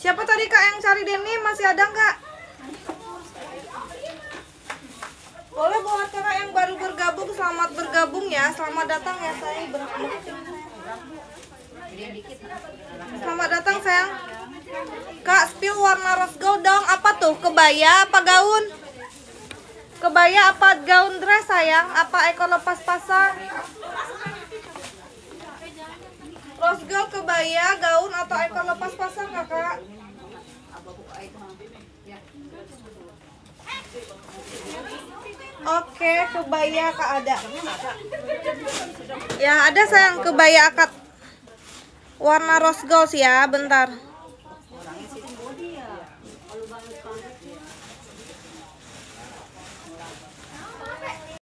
Siapa tadi kak yang cari denim masih ada nggak? Boleh buat kakak yang baru bergabung selamat bergabung ya, selamat datang ya sayang. Sayang. Selamat datang sayang. Kak spill warna rose gold dong. Apa tuh? Kebaya apa gaun? Kebaya apa gaun dress sayang? Apa ekor lepas pasang? osgel, kebaya, gaun atau ekor lepas pasang kakak? Oke, kebaya kak ada. Ya ada sayang kebaya akad warna rose gold ya, bentar.